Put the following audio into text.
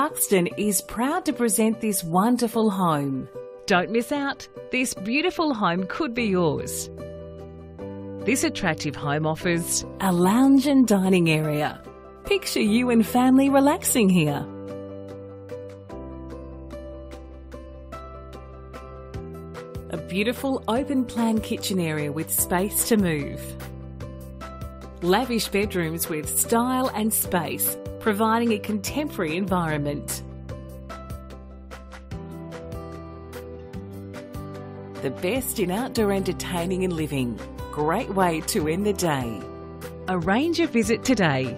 Buxton is proud to present this wonderful home. Don't miss out. This beautiful home could be yours. This attractive home offers a lounge and dining area. Picture you and family relaxing here. A beautiful open plan kitchen area with space to move. Lavish bedrooms with style and space, providing a contemporary environment. The best in outdoor entertaining and living. Great way to end the day. Arrange a visit today